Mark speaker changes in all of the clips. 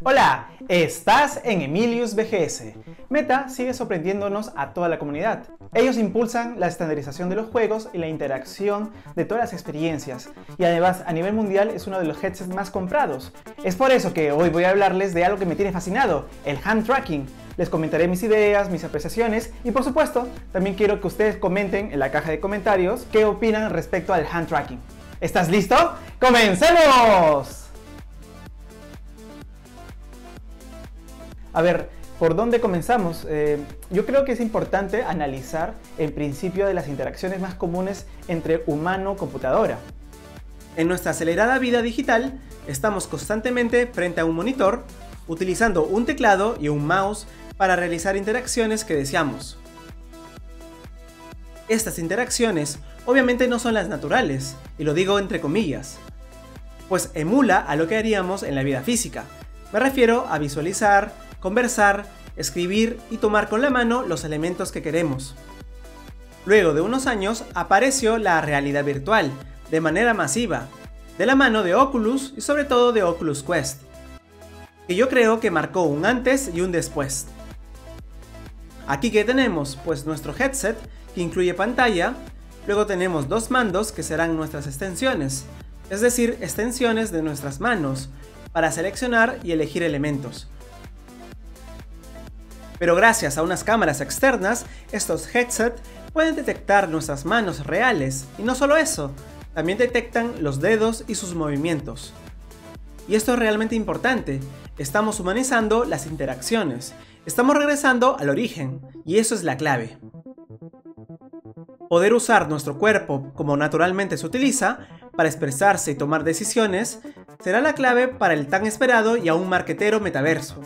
Speaker 1: Hola, estás en Emilius BGS. Meta sigue sorprendiéndonos a toda la comunidad. Ellos impulsan la estandarización de los juegos y la interacción de todas las experiencias, y además a nivel mundial es uno de los headsets más comprados. Es por eso que hoy voy a hablarles de algo que me tiene fascinado, el hand tracking. Les comentaré mis ideas, mis apreciaciones y por supuesto también quiero que ustedes comenten en la caja de comentarios qué opinan respecto al hand tracking. ¿Estás listo? ¡Comencemos! A ver, ¿por dónde comenzamos? Eh, yo creo que es importante analizar el principio de las interacciones más comunes entre humano-computadora. En nuestra acelerada vida digital, estamos constantemente frente a un monitor, utilizando un teclado y un mouse para realizar interacciones que deseamos. Estas interacciones obviamente no son las naturales, y lo digo entre comillas, pues emula a lo que haríamos en la vida física. Me refiero a visualizar, conversar, escribir y tomar con la mano los elementos que queremos. Luego de unos años apareció la realidad virtual, de manera masiva, de la mano de Oculus y sobre todo de Oculus Quest, que yo creo que marcó un antes y un después. Aquí que tenemos, pues nuestro headset, que incluye pantalla, luego tenemos dos mandos que serán nuestras extensiones, es decir, extensiones de nuestras manos, para seleccionar y elegir elementos pero gracias a unas cámaras externas, estos headsets pueden detectar nuestras manos reales, y no solo eso, también detectan los dedos y sus movimientos. Y esto es realmente importante, estamos humanizando las interacciones, estamos regresando al origen, y eso es la clave. Poder usar nuestro cuerpo como naturalmente se utiliza, para expresarse y tomar decisiones, será la clave para el tan esperado y aún marquetero metaverso.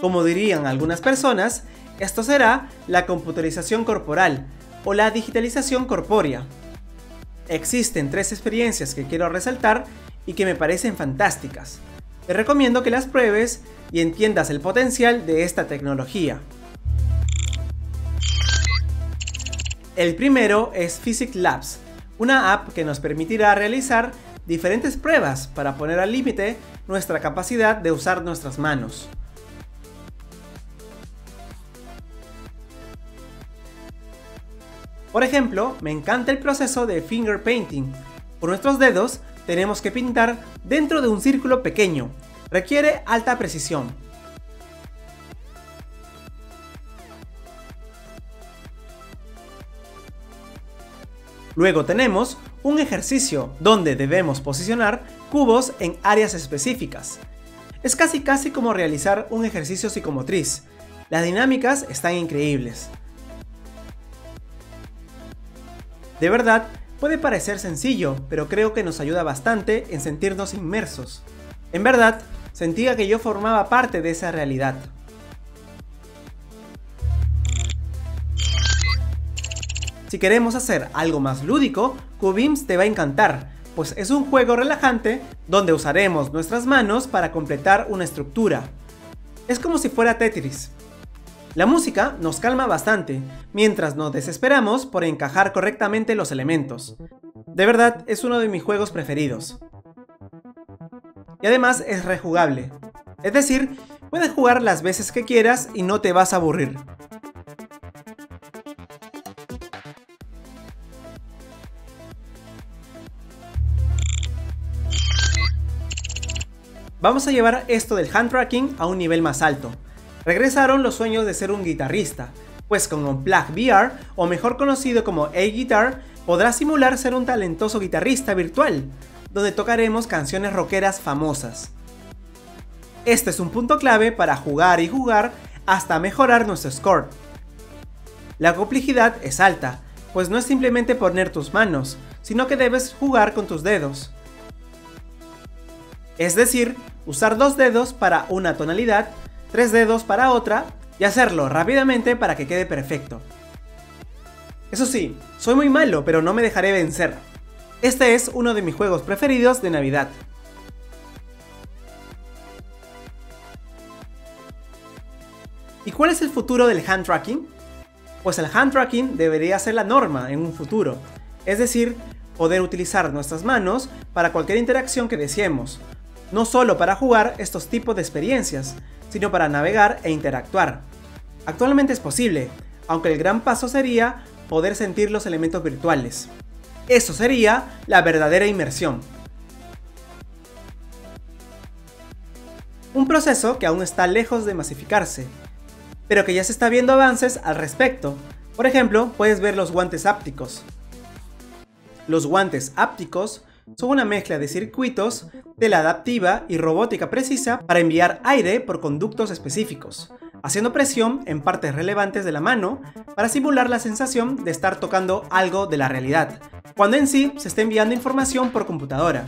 Speaker 1: Como dirían algunas personas, esto será la computarización corporal o la digitalización corpórea. Existen tres experiencias que quiero resaltar y que me parecen fantásticas. Te recomiendo que las pruebes y entiendas el potencial de esta tecnología. El primero es Physics Labs, una app que nos permitirá realizar diferentes pruebas para poner al límite nuestra capacidad de usar nuestras manos. Por ejemplo, me encanta el proceso de finger painting. Por nuestros dedos tenemos que pintar dentro de un círculo pequeño. Requiere alta precisión. Luego tenemos un ejercicio donde debemos posicionar cubos en áreas específicas. Es casi casi como realizar un ejercicio psicomotriz. Las dinámicas están increíbles. De verdad, puede parecer sencillo, pero creo que nos ayuda bastante en sentirnos inmersos. En verdad, sentía que yo formaba parte de esa realidad. Si queremos hacer algo más lúdico, Cubims te va a encantar, pues es un juego relajante donde usaremos nuestras manos para completar una estructura. Es como si fuera Tetris, la música nos calma bastante, mientras nos desesperamos por encajar correctamente los elementos. De verdad, es uno de mis juegos preferidos. Y además es rejugable. Es decir, puedes jugar las veces que quieras y no te vas a aburrir. Vamos a llevar esto del hand tracking a un nivel más alto, regresaron los sueños de ser un guitarrista, pues con Unplug VR, o mejor conocido como A-Guitar, podrás simular ser un talentoso guitarrista virtual, donde tocaremos canciones rockeras famosas. Este es un punto clave para jugar y jugar hasta mejorar nuestro score. La complejidad es alta, pues no es simplemente poner tus manos, sino que debes jugar con tus dedos. Es decir, usar dos dedos para una tonalidad tres dedos para otra y hacerlo rápidamente para que quede perfecto. Eso sí, soy muy malo, pero no me dejaré vencer. Este es uno de mis juegos preferidos de Navidad. ¿Y cuál es el futuro del hand tracking? Pues el hand tracking debería ser la norma en un futuro, es decir, poder utilizar nuestras manos para cualquier interacción que deseemos, no solo para jugar estos tipos de experiencias, sino para navegar e interactuar. Actualmente es posible, aunque el gran paso sería poder sentir los elementos virtuales. Eso sería la verdadera inmersión. Un proceso que aún está lejos de masificarse, pero que ya se está viendo avances al respecto. Por ejemplo, puedes ver los guantes ápticos. Los guantes ápticos son una mezcla de circuitos, tela adaptiva y robótica precisa para enviar aire por conductos específicos, haciendo presión en partes relevantes de la mano para simular la sensación de estar tocando algo de la realidad, cuando en sí se está enviando información por computadora.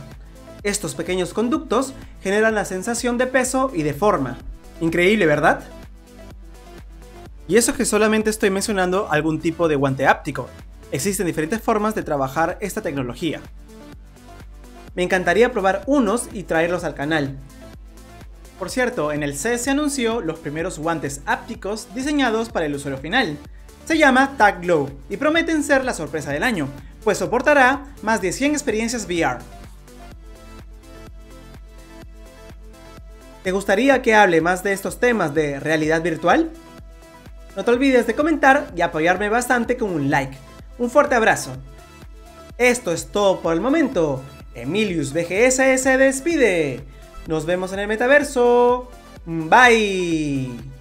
Speaker 1: Estos pequeños conductos generan la sensación de peso y de forma. Increíble, ¿verdad? Y eso que solamente estoy mencionando algún tipo de guante áptico. Existen diferentes formas de trabajar esta tecnología. Me encantaría probar unos y traerlos al canal. Por cierto, en el CES se anunció los primeros guantes ápticos diseñados para el usuario final. Se llama Tag Glow y prometen ser la sorpresa del año, pues soportará más de 100 experiencias VR. ¿Te gustaría que hable más de estos temas de realidad virtual? No te olvides de comentar y apoyarme bastante con un like. Un fuerte abrazo. Esto es todo por el momento. Emilius BGS se despide. Nos vemos en el metaverso. Bye.